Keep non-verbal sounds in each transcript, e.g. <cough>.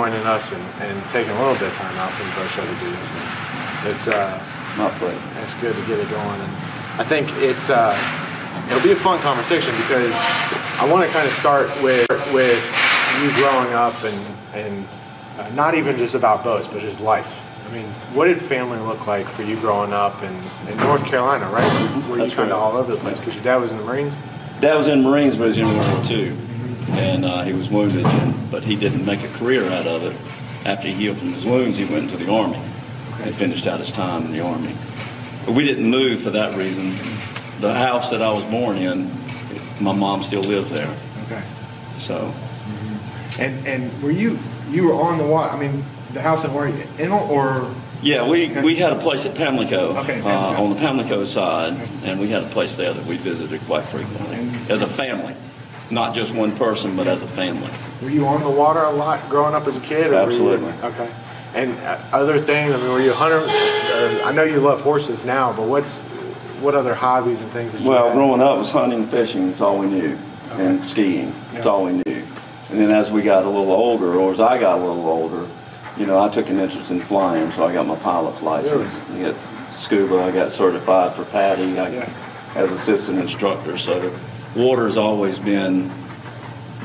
Joining us and, and taking a little bit of time out from the boat show to do this. And it's uh, pleasure. it's good to get it going, and I think it's uh, it'll be a fun conversation because I want to kind of start with with you growing up and and uh, not even just about boats, but just life. I mean, what did family look like for you growing up in, in North Carolina, right? Were you kind of right. all over the place because your dad was in the Marines? Dad was in the Marines, but he was in World War II, and uh, he was wounded, and, but he didn't make a career out of it. After he healed from his wounds, he went into the Army and finished out his time in the Army. But we didn't move for that reason. The house that I was born in, my mom still lives there. Okay. So, And and were you you were on the water? I mean, the house in where you in or yeah, we, we had a place at Pamlico Okay, uh, Pamlico. on the Pamlico side, and we had a place there that we visited quite frequently as a family, not just one person, but as a family. Were you on the water a lot growing up as a kid? were you- Absolutely. okay. And uh, other things, I mean, were you a hunter? Uh, I know you love horses now, but what's what other hobbies and things that you Well, had? growing up was hunting, fishing. That's all we knew, and skiing. That's Yeah. all we knew. And then as we got a little older, or as I got a little older, you know, I took an interest in flying, so I got my pilot's license. I got scuba. I got certified for PADI I, Yeah. as assistant instructor. So water's always been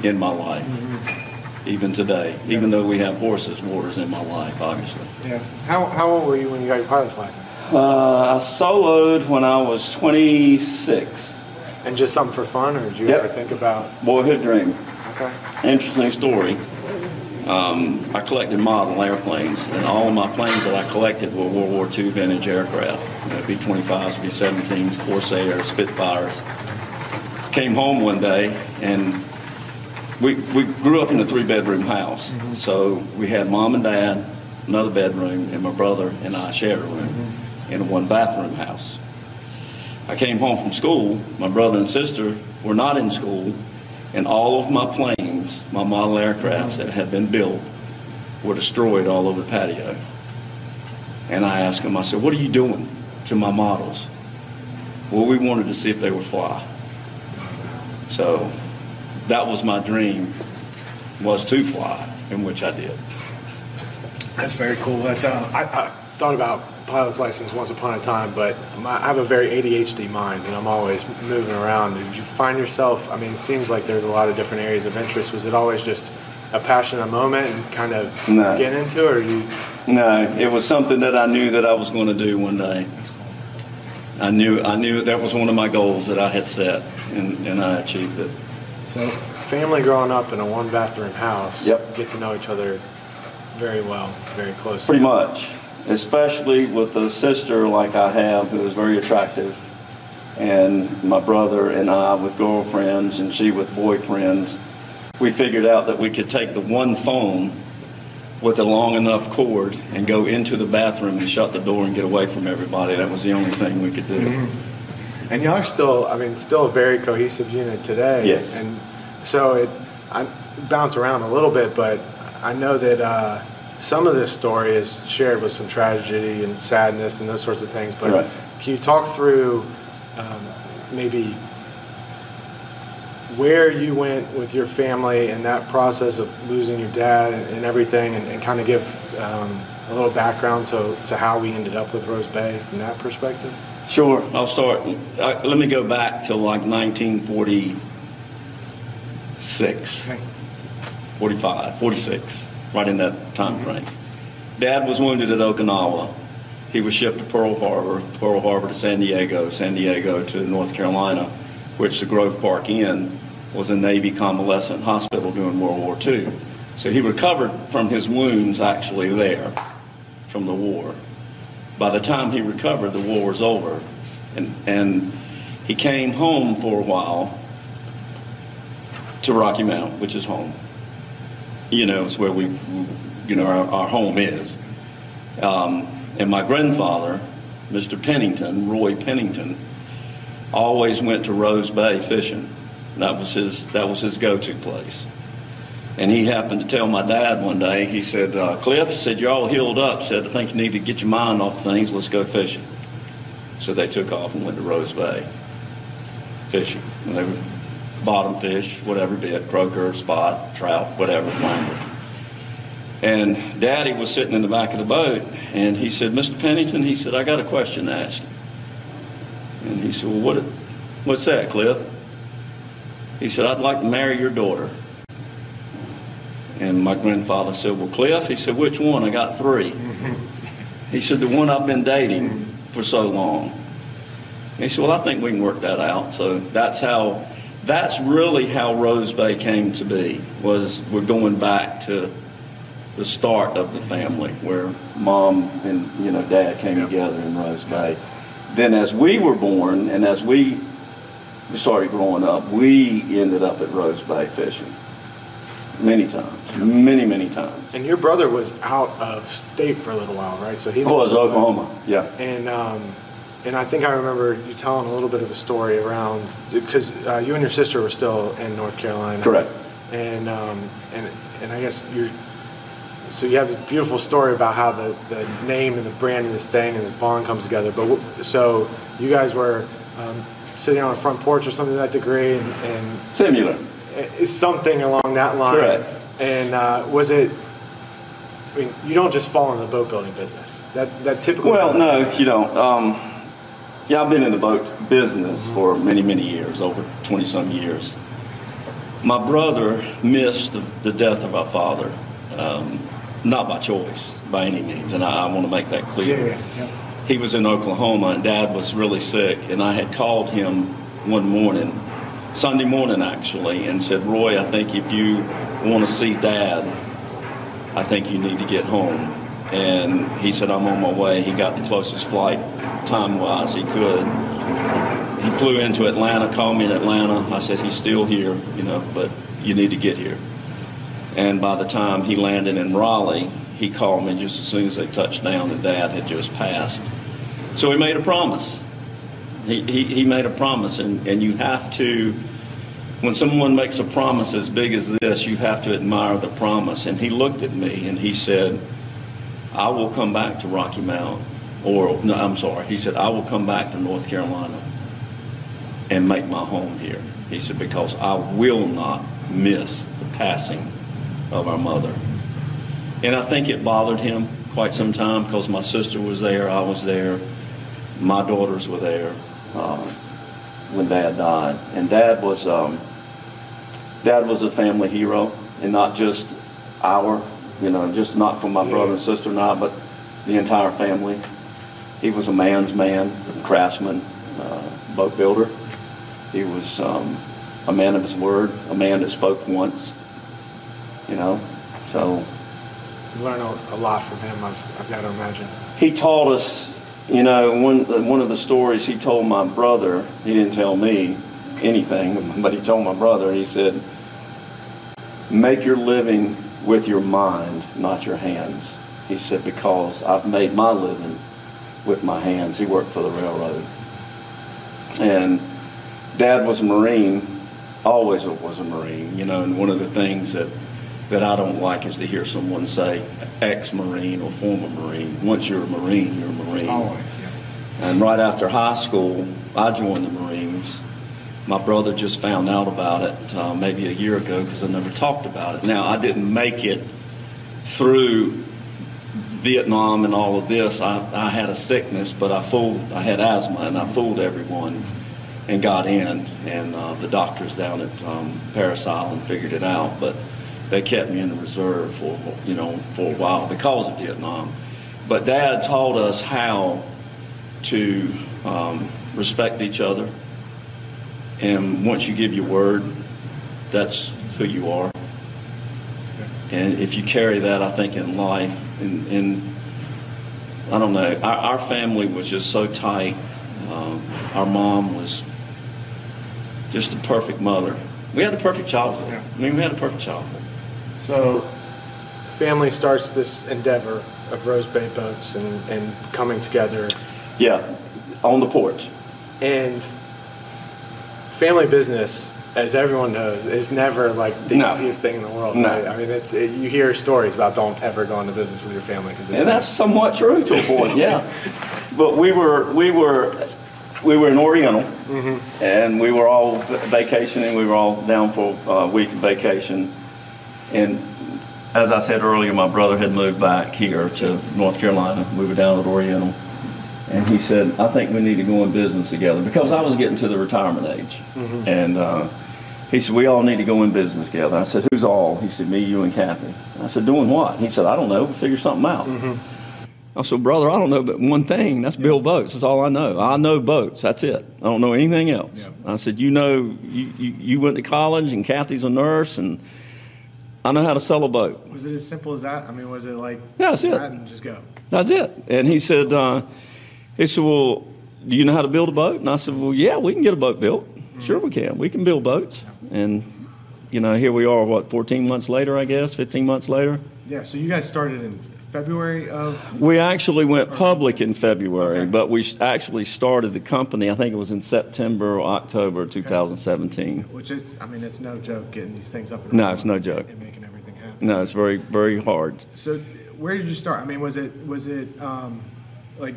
in my life, Mm-hmm. even today. Even though we have horses, water's in my life, obviously. Yeah. How, how old were you when you got your pilot's license? Uh, I soloed when I was 26. And just something for fun, or did you Yep. ever think about? Boyhood dream. Okay. Interesting story. Um, I collected model airplanes, and all of my planes that I collected were World War II vintage aircraft. You know, B-25s, B-17s, Corsairs, Spitfires. Came home one day, and we, we grew up in a three-bedroom house. Mm-hmm. So we had mom and dad, another bedroom, and my brother and I shared a room mm-hmm. in a one-bathroom house. I came home from school. My brother and sister were not in school, and all of my planes, my model aircrafts mm-hmm. that had been built, were destroyed all over the patio. And I asked them, I said, "What are you doing to my models?" Well, we wanted to see if they would fly. So that was my dream, was to fly, in which I did. That's very cool. That's uh, I, I thought about pilot's license once upon a time, but I have a very ADHD mind, and I'm always moving around. Did you find yourself? I mean, it seems like there's a lot of different areas of interest. Was it always just a passion, a moment, and kind of No. get into, it, or you? No, it was something that I knew that I was going to do one day. I knew I knew that was one of my goals that I had set, and, and I achieved it. So, family growing up in a one bathroom house, Yep. get to know each other very well, very closely. Pretty much, especially with a sister like I have who is very attractive, and my brother and I with girlfriends and she with boyfriends. We figured out that we could take the one phone with a long enough cord and go into the bathroom and shut the door and get away from everybody. That was the only thing we could do. Mm-hmm. And y'all are still, I mean, still a very cohesive unit today. Yes. And so it, I bounce around a little bit, but I know that uh, some of this story is shared with some tragedy and sadness and those sorts of things. But Right. can you talk through um, maybe where you went with your family and that process of losing your dad and, and everything, and, and kind of give um, a little background to, to how we ended up with Rose Bay from that perspective? Sure, I'll start. Uh, let me go back to like 1946, 45, 46, right in that time frame. Dad was wounded at Okinawa. He was shipped to Pearl Harbor, Pearl Harbor to San Diego, San Diego to North Carolina, which the Grove Park Inn was a Navy convalescent hospital during World War II. So he recovered from his wounds actually there from the war by the time he recovered, the war was over. And, and he came home for a while to Rocky Mount, which is home. You know, it's where we, you know, our, our home is. Um, and my grandfather, Mr. Pennington, Roy Pennington, always went to Rose Bay fishing. That was his, that was his go-to place. And he happened to tell my dad one day, he said, uh, Cliff, said, you're all healed up. Said, I think you need to get your mind off things. Let's go fishing. So they took off and went to Rose Bay fishing. And they were bottom fish, whatever bit, croaker, spot, trout, whatever, flounder. And Daddy was sitting in the back of the boat, and he said, Mr. Pennington, he said, I got a question to ask you. And he said, Well, what, what's that, Cliff? He said, I'd like to marry your daughter. And my grandfather said, Well, Cliff, he said, which one? I got three. He said, The one I've been dating for so long. And he said, Well, I think we can work that out. So that's how, that's really how Rose Bay came to be, was we're going back to the start of the family where mom and, you know, dad came together in Rose Bay. Then as we were born and as we started growing up, we ended up at Rose Bay fishing. Many times, many, many times. And your brother was out of state for a little while, right? So he It was Oklahoma, yeah. And um, and I think I remember you telling a little bit of a story around because uh, you and your sister were still in North Carolina. Correct. And um, and and I guess you're. So you have this beautiful story about how the, the name and the brand of this thing and this bond comes together. But w- so you guys were um, sitting on a front porch or something to that degree, and, and Similar. Uh, something along that line. Correct. And uh, was it? I mean, you don't just fall in the boat building business. That that typically. Well, no, you don't. Um, yeah, I've been in the boat business for many, many years, over 20 some years. My brother missed the, the death of our father, um, not by choice, by any means, and I, I want to make that clear. Yeah, yeah, yeah. He was in Oklahoma, and Dad was really sick, and I had called him one morning, Sunday morning actually, and said, Roy, I think if you want to see Dad, I think you need to get home. And he said, I'm on my way. He got the closest flight time wise he could. He flew into Atlanta, called me in Atlanta. I said, he's still here, you know, but you need to get here. And by the time he landed in Raleigh, he called me just as soon as they touched down that dad had just passed. So he made a promise. He, he, made a promise, and, and you have to, when someone makes a promise as big as this, you have to admire the promise. And he looked at me and he said, I will come back to Rocky Mount. Or, no, I'm sorry. He said, I will come back to North Carolina and make my home here. He said, because I will not miss the passing of our mother. And I think it bothered him quite some time because my sister was there, I was there, my daughters were there uh, when Dad died. And Dad was, um, Dad was a family hero, and not just our, you know, just not for my brother and sister and I, but the entire family. He was a man's man, a craftsman, uh, boat builder. He was um, a man of his word, a man that spoke once, you know. So You learn a, a lot from him. I've, I've got to imagine. he taught us, you know, one, one of the stories he told my brother, he didn't tell me anything, <laughs> but he told my brother, he said, make your living with your mind, not your hands. He said, because I've made my living with my hands. He worked for the railroad. And dad was a Marine, always was a Marine, you know, and one of the things that, that I don't like is to hear someone say ex-Marine or former Marine. Once you're a Marine, you're a Marine. yeah. And right after high school, I joined the Marines. My brother just found out about it uh, maybe a year ago because I never talked about it. Now, I didn't make it through Vietnam and all of this. I, I had a sickness, but I fooled, I had asthma, and I fooled everyone and got in. And uh, the doctors down at um, Parris Island figured it out, but they kept me in the reserve for, you know, for a while because of Vietnam. But Dad taught us how to um, respect each other. And once you give your word, that's who you are. And if you carry that, I think, in life, and, and I don't know, our, our family was just so tight. Um, our mom was just a perfect mother. We had a perfect childhood. I mean, we had a perfect childhood. So, family starts this endeavor of Rose Bay boats and, and coming together. Yeah, on the porch. And family business, as everyone knows, is never like the No. easiest thing in the world. No. right? I mean, it's it, you hear stories about don't ever go into business with your family because And that's somewhat true to a point, <laughs> yeah. But we were we were we were in Oriental, mm-hmm. and we were all vacationing. We were all down for a week of vacation, and as I said earlier, my brother had moved back here to North Carolina, moving down to Oriental. And he said, I think we need to go in business together because I was getting to the retirement age. And uh, he said, We all need to go in business together. I said, Who's all? He said, Me, you, and Kathy. I said, Doing what? He said, I don't know. We'll figure something out. I said, Brother, I don't know but one thing. That's build boats. That's all I know. I know boats. That's it. I don't know anything else. Yeah. I said, You know, you, you, you went to college and Kathy's a nurse and I know how to sell a boat. Was it as simple as that? I mean, was it like Yeah, that's it. and just go? That's it. And he said, uh, he said, well, do you know how to build a boat? And I said, well, yeah, we can get a boat built. Sure we can. We can build boats. And, you know, here we are, what, 14 months later, I guess, 15 months later? Yeah. So you guys started in February of. We actually went public in February, Okay. but we actually started the company, I think it was in September or October 2017. Which is, I mean, it's no joke getting these things up. And No, it's no joke. And making everything happen. No, it's very, very hard. So, where did you start? I mean, was it was it um, like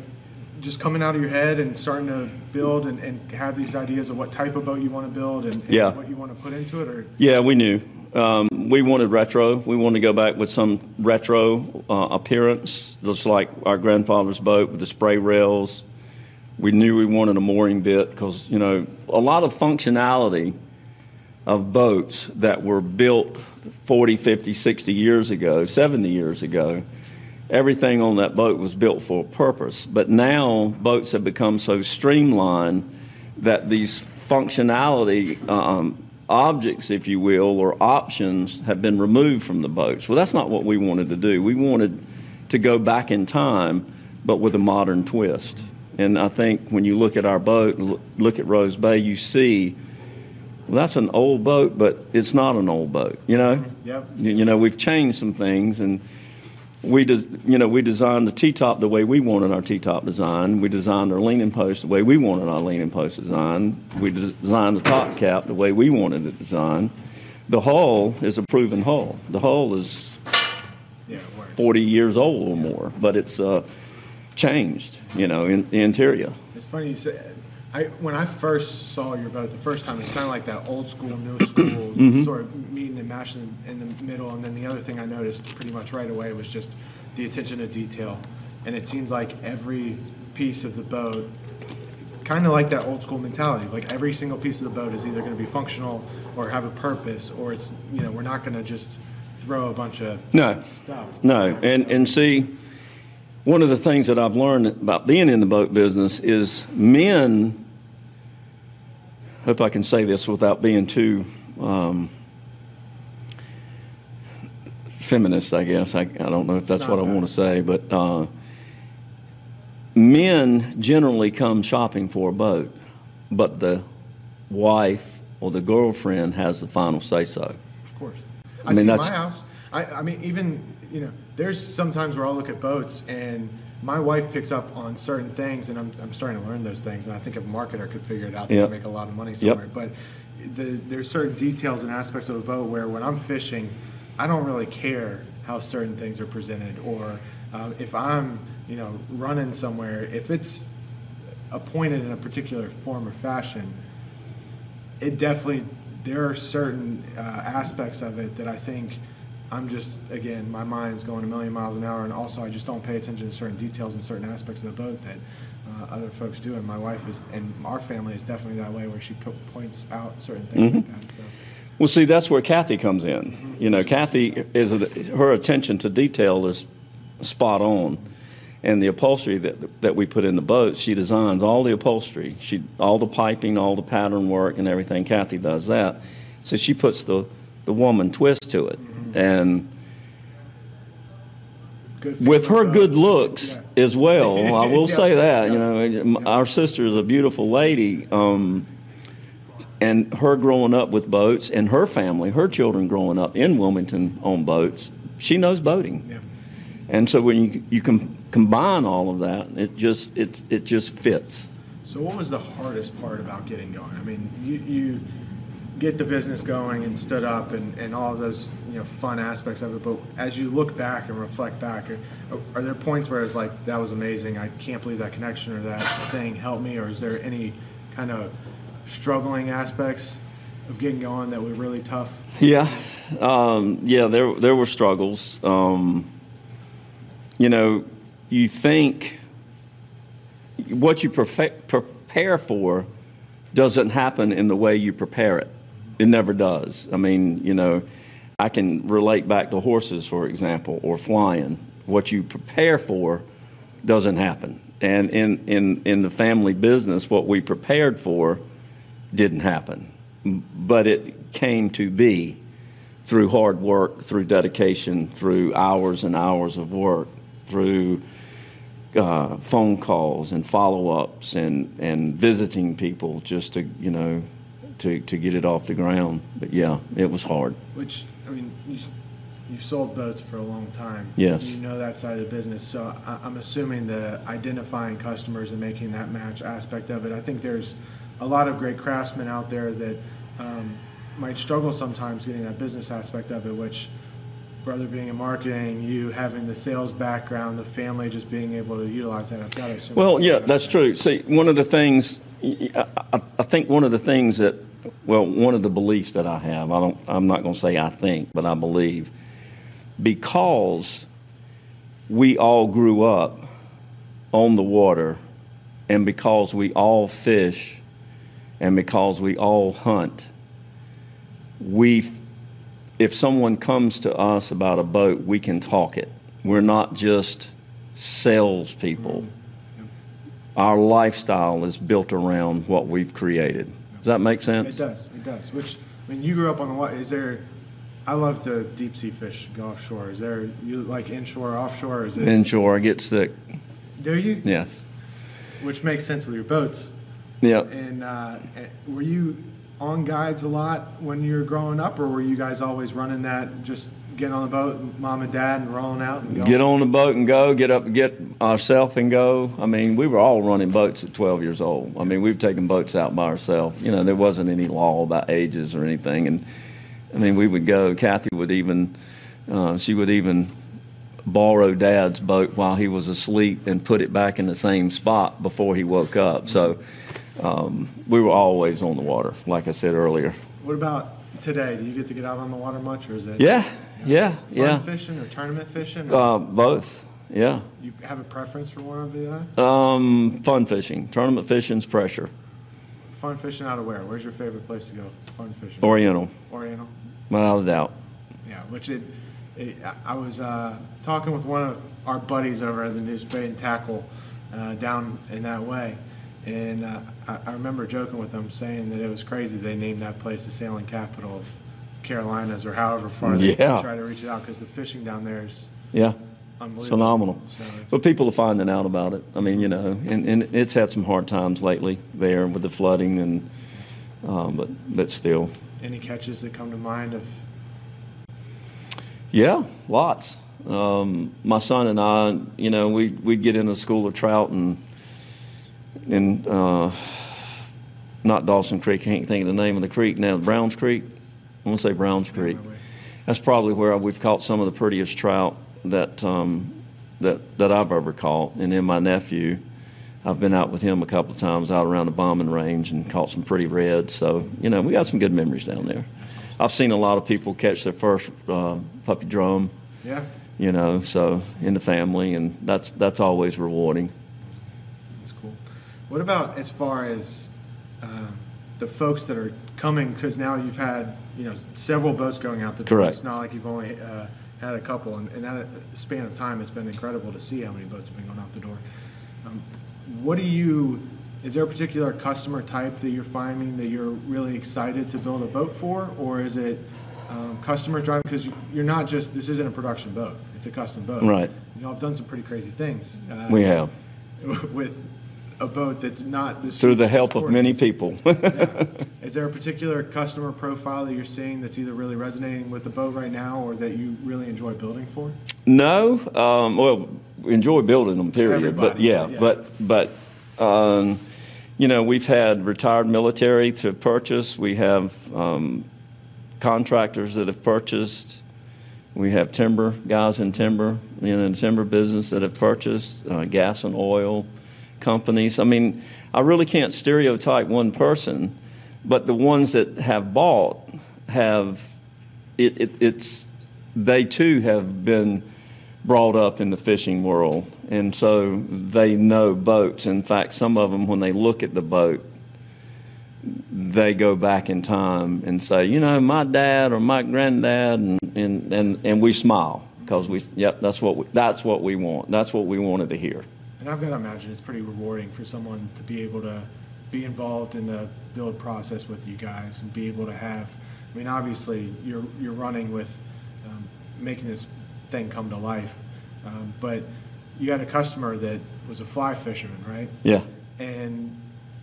just coming out of your head and starting to build and, and have these ideas of what type of boat you want to build and, and Yeah. what you want to put into it, or Yeah, we knew. Um, we wanted retro. We wanted to go back with some retro uh, appearance, just like our grandfather's boat with the spray rails. We knew we wanted a mooring bit because, you know, a lot of functionality of boats that were built 40, 50, 60 years ago, 70 years ago, everything on that boat was built for a purpose. But now boats have become so streamlined that these functionality um, objects, if you will, or options have been removed from the boats. Well, that's not what we wanted to do. We wanted to go back in time, but with a modern twist. And I think when you look at our boat, look- at Rose Bay, you see, well, that's an old boat, but it's not an old boat. You know, Yep. you, you know, we've changed some things, and we, des- you know, we designed the T-top the way we wanted our T-top design. We designed our leaning post the way we wanted our leaning post design. We des- designed the top cap the way we wanted it designed. The hull is a proven hull. The hull is yeah, 40 years old or more, but it's uh, changed, you know, in the interior. It's funny you say. I when I first saw your boat the first time, it's kind of like that old school, new school Mm-hmm. sort of and mashing in the middle. And then the other thing I noticed pretty much right away was just the attention to detail. And it seems like every piece of the boat, kind of like that old school mentality, like every single piece of the boat is either going to be functional or have a purpose, or it's you know we're not going to just throw a bunch of No. stuff. No, and, and see, one of the things that I've learned about being in the boat business is men, hope I can say this without being too um, feminist, I guess. I, I don't know if that's what I want to say, but uh, men generally come shopping for a boat, but the wife or the girlfriend has the final say so. Of course. I, I mean, see that's- my house. I, I mean, even you know, there's sometimes where I'll look at boats and my wife picks up on certain things, and I'm, I'm starting to learn those things. And I think if a marketer could figure it out, they Yep. could make a lot of money Yep. somewhere. But the, there's certain details and aspects of a boat where when I'm fishing, I don't really care how certain things are presented, or uh, if I'm you know running somewhere, if it's appointed in a particular form or fashion, it definitely there are certain uh, aspects of it that I think I'm just again my mind's going a million miles an hour, and also I just don't pay attention to certain details and certain aspects of the boat that uh, other folks do. And my wife is, and our family is definitely that way, where she po- points out certain things like that. So Well, see, that's where Kathy comes in. You know, Kathy is her attention to detail is spot on, and the upholstery that that we put in the boat, she designs all the upholstery, she all the piping, all the pattern work, and everything. Kathy does that, so she puts the the woman twist to it, and with her good looks Yeah. as well. I will <laughs> Yeah, say that. You know, our sister is a beautiful lady, um, and her growing up with boats, and her family, her children growing up in Wilmington on boats, she knows boating. Yeah. And so when you you can combine all of that, it just it it just fits. So, what was the hardest part about getting going? I mean, you, you get the business going and stood up and, and all of those you know fun aspects of it. But as you look back and reflect back, are, are there points where it's like that was amazing? I can't believe that connection or that thing helped me. Or is there any kind of struggling aspects of getting going that were really tough? Yeah, Um, yeah, there there were struggles. Um, you know, you think what you prepare for doesn't happen in the way you prepare it. It never does. I mean, you know, I can relate back to horses, for example, or flying. What you prepare for doesn't happen. And in, in, in the family business, what we prepared for didn't happen. But it came to be through hard work, through dedication, through hours and hours of work, through uh, phone calls and follow-ups and, and visiting people just to, you know, to, to get it off the ground. But yeah, it was hard. Which, I mean, you, you've sold boats for a long time. Yes. You know that side of the business. So I, I'm assuming the identifying customers and making that match aspect of it. I think there's a lot of great craftsmen out there that um, might struggle sometimes getting that business aspect of it, which brother being in marketing, you having the sales background, the family just being able to utilize that. I've got to. Well, yeah, that's true. See, one of the things, I- I think one of the things that, well, one of the beliefs that I have, I don't, I'm not going to say I think, but I believe, because we all grew up on the water, and because we all fish, and because we all hunt, we, if someone comes to us about a boat, we can talk it. We're not just salespeople. Our lifestyle is built around what we've created. Does that make sense? It does. It does. Which, I mean, you grew up on the water. Is there? I love to deep sea fish, go offshore. Is there you like inshore, offshore? Is it? Inshore, I get sick. do you? Yes. Which makes sense with your boats. Yep. And uh, were you on guides a lot when you were growing up, or were you guys always running that, just getting on the boat, mom and dad, and rolling out and going? Get on the boat and go. Get up, get ourselves and go. I mean, we were all running boats at 12 years old. I mean, we've taken boats out by ourselves. You know, there wasn't any law about ages or anything. And I mean, we would go. Kathy would even, uh, she would even borrow Dad's boat while he was asleep and put it back in the same spot before he woke up. So um, we were always on the water, like I said earlier. What about today? Do you get to get out on the water much, or is it? Yeah, yeah, Fun yeah. fishing or tournament fishing? or Uh, both. Yeah. you have a preference for one or the other? Um, fun fishing. Tournament fishing's pressure. Fun fishing out of where? Where's your favorite place to go? Fun fishing. Oriental, Oriental. without a doubt. Yeah, which it, it I was uh, talking with one of our buddies over at the Neuse Bay and Tackle uh, down in that way, and uh, I, I remember joking with them saying that it was crazy they named that place the sailing capital of Carolinas or however far they Yeah. try to reach it out because the fishing down there is Yeah. unbelievable. It's phenomenal. So But people are finding out about it. I mean, you know, and, and it's had some hard times lately there with the flooding and, um, but, but still. any catches that come to mind of Yeah, lots. Um, my son and I, you know, we, we'd get in a school of trout and, and, uh, not Dawson Creek, I can't think of the name of the creek now, Browns Creek? I want to say Browns Creek. That's probably where we've caught some of the prettiest trout that, um, that, that I've ever caught. And then my nephew, I've been out with him a couple of times out around the bombing range and caught some pretty reds. So, you know, we got some good memories down there. I've seen a lot of people catch their first uh, puppy drum, yeah you know, so in the family, and that's, that's always rewarding. What about as far as um, the folks that are coming? Because now you've had you know several boats going out the door. Correct. It's not like you've only uh, had a couple, and, and that span of time has been incredible to see how many boats have been going out the door. Um, what do you? Is there a particular customer type that you're finding that you're really excited to build a boat for, or is it um, customers driving? Because you're not just this isn't a production boat; it's a custom boat. Right. You know, I've done some pretty crazy things. Uh, We have, with a boat that's not this through the help of many people. <laughs> Yeah. <laughs> Is there a particular customer profile that you're seeing that's either really resonating with the boat right now, or that you really enjoy building for? No, um, well, enjoy building them, period. But yeah, yeah. but but um, you know, we've had retired military to purchase. We have um, contractors that have purchased. We have timber guys in timber, you know, in the timber business that have purchased uh, gas and oil companies. I mean, I really can't stereotype one person, but the ones that have bought have it, it, it's they too have been brought up in the fishing world, and so they know boats. In fact, some of them, when they look at the boat, they go back in time and say, you know, my dad or my granddad, and and and, and we smile because we, yep, that's what we, that's what we want. That's what we wanted to hear. And I've got to imagine it's pretty rewarding for someone to be able to be involved in the build process with you guys and be able to have. I mean, obviously, you're you're running with um, making this thing come to life, um, but you got a customer that was a fly fisherman, right? Yeah. And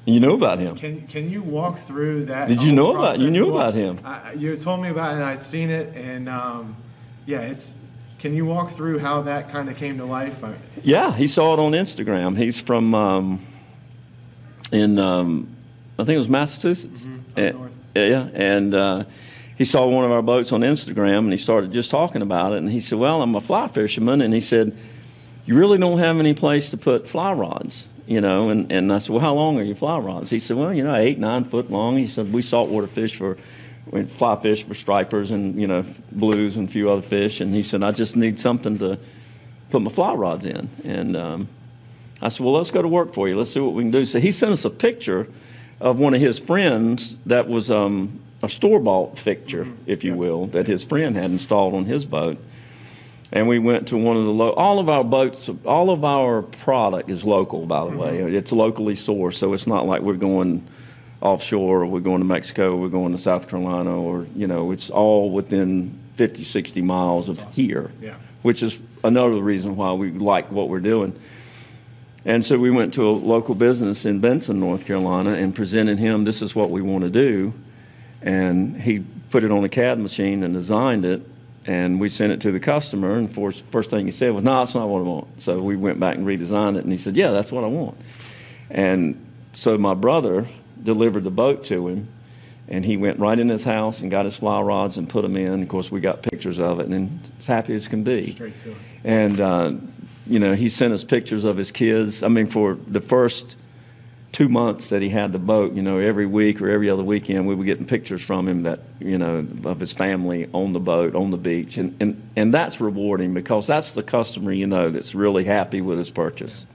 You know about him. can can you walk through that? Did you know about- you knew Well, about him? I, you told me about it, and I'd seen it, and um, yeah, it's. Can you walk through how that kind of came to life? Yeah, he saw it on Instagram. He's from um, in um, I think it was Massachusetts. up Eh, north. yeah, and uh, he saw one of our boats on Instagram, and he started just talking about it. And he said, "Well, I'm a fly fisherman," and he said, "You really don't have any place to put fly rods." You know, and, and I said, Well, how long are your fly rods? He said, Well, you know, eight, nine foot long. He said, We saltwater fish for, we fly fish for stripers and, you know, blues and a few other fish. And he said, I just need something to put my fly rods in. And um, I said, well, let's go to work for you. Let's see what we can do. So he sent us a picture of one of his friends that was um, a store bought fixture, if you will, that his friend had installed on his boat. And we went to one of the lo- all of our boats, all of our product is local, by the way. It's locally sourced, so it's not like we're going offshore or we're going to Mexico, or we're going to South Carolina, or you know, it's all within 50, 60 miles of here Yeah. which is another reason why we like what we're doing. And so we went to a local business in Benson, North Carolina, and presented him, this is what we want to do. And he put it on a CAD machine and designed it. And we sent it to the customer. And first, first thing he said was, no, that's not what I want. So we went back and redesigned it. And he said, yeah, that's what I want. And so my brother delivered the boat to him. And he went right in his house and got his fly rods and put them in. Of course, we got pictures of it, and as happy as can be. Straight to it. And, uh, you know, he sent us pictures of his kids. I mean, for the first two months that he had the boat, you know, every week or every other weekend, we were getting pictures from him that, you know, of his family on the boat, on the beach. And, and, and that's rewarding because that's the customer, you know, that's really happy with his purchase.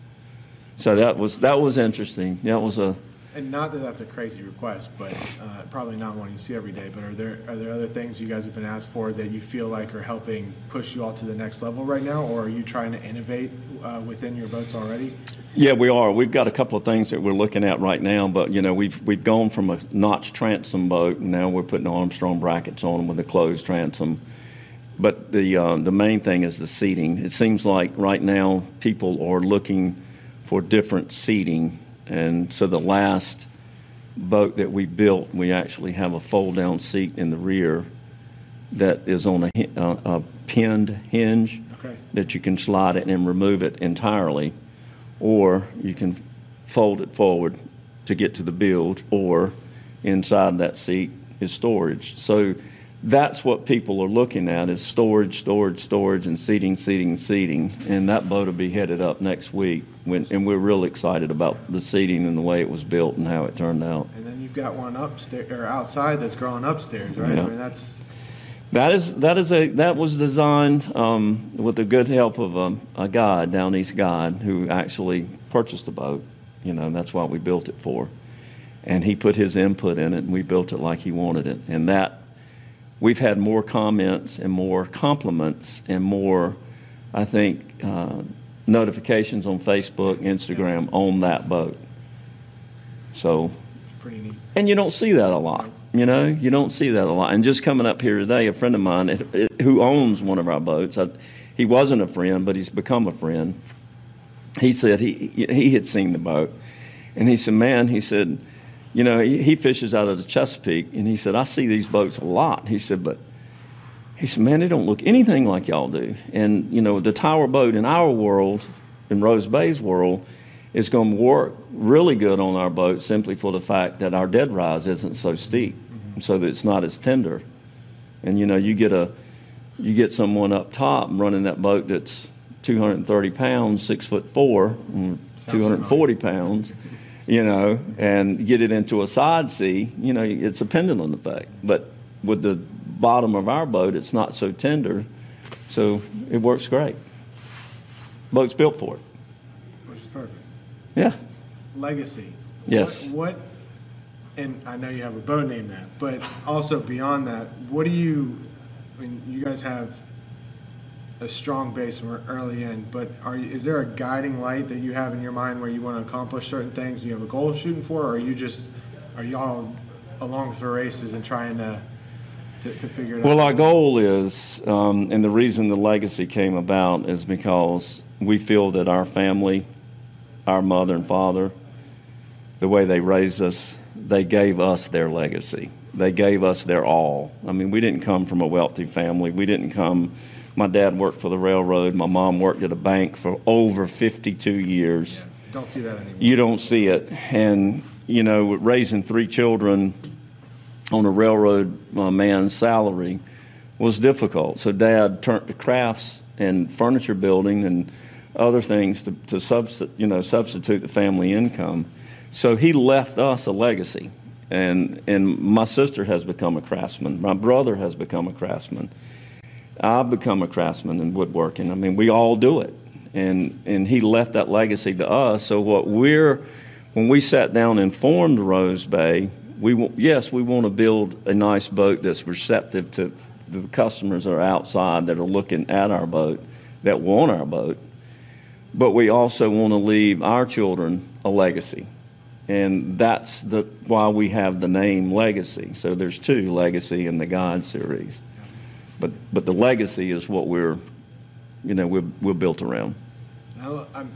So that was, that was interesting. That was a, And not that that's a crazy request, but uh, probably not one you see every day. But are there are there other things you guys have been asked for that you feel like are helping push you all to the next level right now, or are you trying to innovate uh, within your boats already? Yeah, we are. We've got a couple of things that we're looking at right now, but you know, we've we've gone from a notch transom boat, and now we're putting Armstrong brackets on them with a closed transom. But the uh, the main thing is the seating. It seems like right now people are looking for different seating, and so the last boat that we built, we actually have a fold down seat in the rear that is on a, hin- uh, a pinned hinge Okay. that you can slide it and remove it entirely, or you can fold it forward to get to the build, or inside that seat is storage. So that's what people are looking at is storage, storage, storage, and seating, seating, seating. And that boat will be headed up next week. When, and we're real excited about the seating and the way it was built and how it turned out. And then you've got one upstairs or outside that's growing upstairs, right? Yeah. I mean, that's That is that is a that was designed um, with the good help of a, a guide, down east guide, who actually purchased the boat. You know, that's what we built it for, and he put his input in it, and we built it like he wanted it. And that we've had more comments and more compliments and more, I think, uh, notifications on Facebook, Instagram on that boat. So pretty neat. and you don't see that a lot. You know, you don't see that a lot. And just coming up here today, a friend of mine it- it- who owns one of our boats, I, he wasn't a friend, but he's become a friend. He said he he had seen the boat, and he said, "Man," he said, "you know, he, he fishes out of the Chesapeake, and he said I see these boats a lot." He said, "But." He said, "Man, they don't look anything like y'all do." And you know, the tower boat in our world, in Rose Bay's world, is going to work really good on our boat simply for the fact that our dead rise isn't so steep, mm-hmm. so that it's not as tender. And you know, you get a, you get someone up top running that boat that's 230 pounds, six foot four, and 240 pounds, you know, and get it into a side sea, you know, it's a pendulum effect. But with the bottom of our boat, it's not so tender, so it works great. Boat's built for it. Which is perfect. Yeah. Legacy. Yes. What, what, and I know you have a boat named that, but also beyond that, what do you, I mean, you guys have a strong base from early in, but are you, is there a guiding light that you have in your mind where you want to accomplish certain things? You have a goal shooting for, or are you just, are y'all along for races and trying to, to, to figure it Well, out? Well, our goal is, um, and the reason the legacy came about is because we feel that our family, our mother and father, the way they raised us, they gave us their legacy. They gave us their all. I mean, we didn't come from a wealthy family. We didn't come, my dad worked for the railroad, my mom worked at a bank for over 52 years Yeah, Don't see that anymore. you don't see it. And, you know, raising three children on a railroad uh, man's salary was difficult. So dad turned to crafts and furniture building and other things to, to substi- you know, substitute the family income. So he left us a legacy. And, and my sister has become a craftsman. My brother has become a craftsman. I've become a craftsman in woodworking. I mean, we all do it. And, and he left that legacy to us. So what we're, when we sat down and formed Rose Bay, we, wa- yes, we want to build a nice boat that's receptive to the customers that are outside that are looking at our boat, that want our boat. But we also want to leave our children a legacy. And that's the, why we have the name Legacy. So there's two, Legacy in the God series. But, but the legacy is what we're, you know, we're, we're built around. Well, I'm,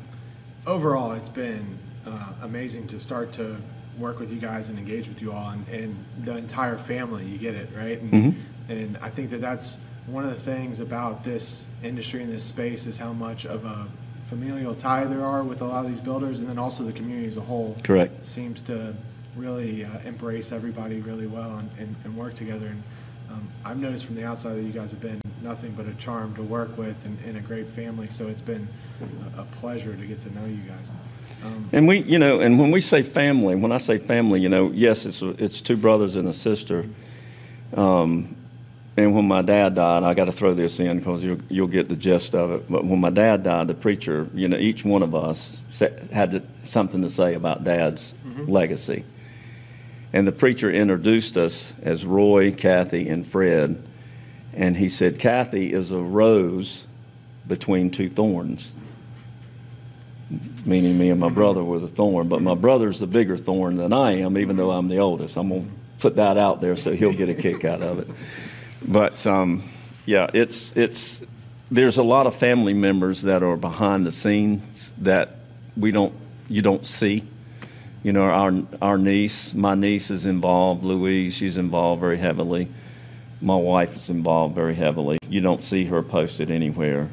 overall, it's been uh, amazing to start to work with you guys and engage with you all, and, and the entire family. You get it, right? And, and I think that that's one of the things about this industry and this space is how much of a familial tie there are with a lot of these builders, and then also the community as a whole. Correct. Seems to really uh, embrace everybody really well and, and, and work together. And um, I've noticed from the outside that you guys have been nothing but a charm to work with and, and a great family. So it's been a, a pleasure to get to know you guys. Um, And we, you know, and when we say family, when I say family, you know, yes, it's, it's two brothers and a sister. Um, and when my dad died, I got to throw this in because you'll, you'll get the gist of it. But when my dad died, the preacher, you know, each one of us had to, something to say about dad's legacy. And the preacher introduced us as Roy, Kathy, and Fred. And he said, Kathy is a rose between two thorns meaning me and my brother were the thorn. But my brother's the bigger thorn than I am, even though I'm the oldest. I'm gonna put that out there so he'll get a kick out of it. But um, yeah, it's it's there's a lot of family members that are behind the scenes that we don't you don't see. You know, our our niece, my niece is involved. Louise, she's involved very heavily. My wife is involved very heavily. You don't see her posted anywhere.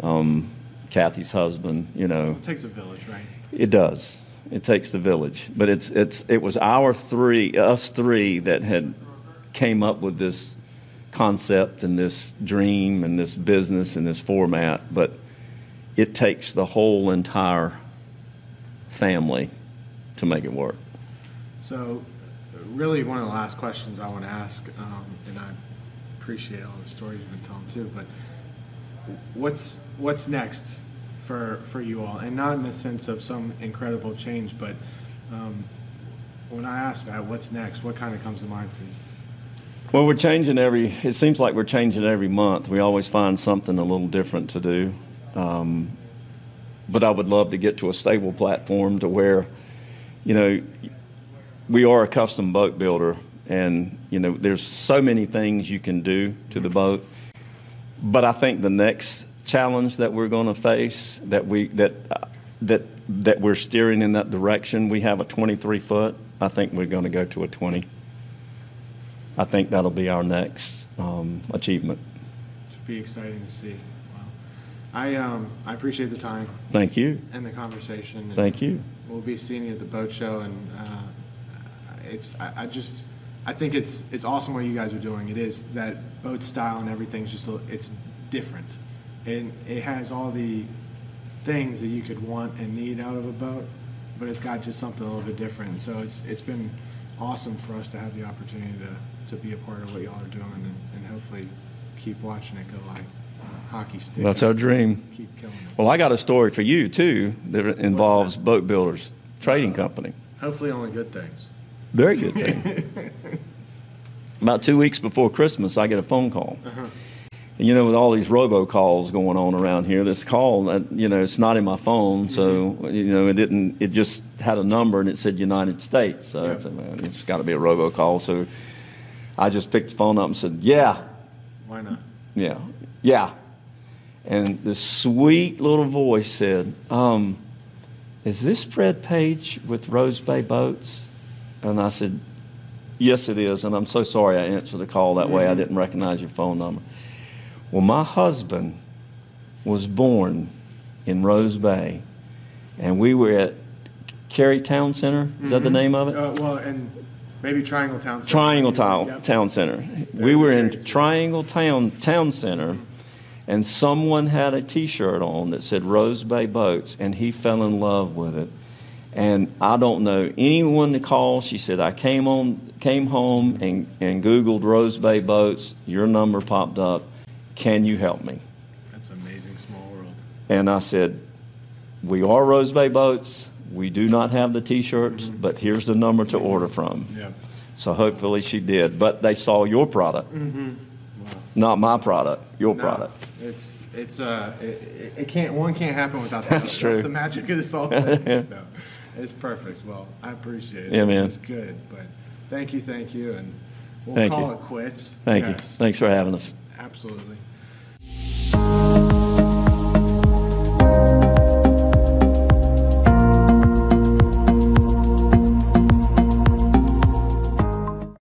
Um, Kathy's husband, you know, it takes a village, right? it does. It takes the village, but it's it's it was our three, us three, that had came up with this concept and this dream and this business and this format. But it takes the whole entire family to make it work. So, really, one of the last questions I want to ask, um, and I appreciate all the stories you've been telling too, but what's what's next for for you all, and not in the sense of some incredible change, but um, when I ask that, what's next? What kind of comes to mind for you? Well, we're changing every. It seems like we're changing every month. We always find something a little different to do. Um, but I would love to get to a stable platform to where, you know, we are a custom boat builder, and you know, there's so many things you can do to the boat. But I think the next challenge that we're going to face, that we that uh, that that we're steering in that direction. We have a 23 foot. I think we're going to go to a 20. I think that'll be our next um, achievement. Should be exciting to see. Wow. I um I appreciate the time Thank you. and the conversation. and Thank you. We'll be seeing you at the boat show, and uh, it's I, I just I think it's it's awesome what you guys are doing. It is that boat style and everything's just it's different, and it has all the things that you could want and need out of a boat, but it's got just something a little bit different. So it's it's been awesome for us to have the opportunity to to be a part of what y'all are doing and, and hopefully keep watching it go like uh, hockey stick. That's our dream. Keep. Well, I got a story for you too that involves Boat Builders Trading Company. Hopefully only good things. Very good thing. <laughs> About two weeks before Christmas, I get a phone call. And you know, with all these robocalls going on around here, this call, uh, you know, it's not in my phone, so you know, it didn't. It just had a number and it said United States. So I said, man, it's got to be a robocall. So I just picked the phone up and said, "Yeah, Why not? yeah, yeah." And this sweet little voice said, um, "Is this Fred Page with Rose Bay Boats?" And I said, Yes, it is. And I'm so sorry I answered the call that way. I didn't recognize your phone number. Well, my husband was born in Rose Bay, and we were at Cary Town Center. Is that the name of it? Uh, well, and maybe Triangle Town. Center. Triangle Town, Yep. Town Center. We were in Triangle Town Town Center, and someone had a T-shirt on that said Rose Bay Boats, and he fell in love with it. And I don't know anyone to call. She said I came on, came home and, and Googled Rose Bay Boats. Your number popped up. Can you help me? That's amazing small world. And I said, We are Rose Bay Boats. We do not have the T-shirts, mm-hmm. but here's the number to order from. Yeah. So hopefully she did. But they saw your product, mm-hmm. not my product, your No, product. It's it's uh it, it can't one can't happen without that. That's true. That's the magic of this all thing. <laughs> So it's perfect. Well, I appreciate it. Yeah, man. It's good, but thank you, thank you, and we'll thank call you. it quits. Thank yes. you. Thanks for having us. Absolutely.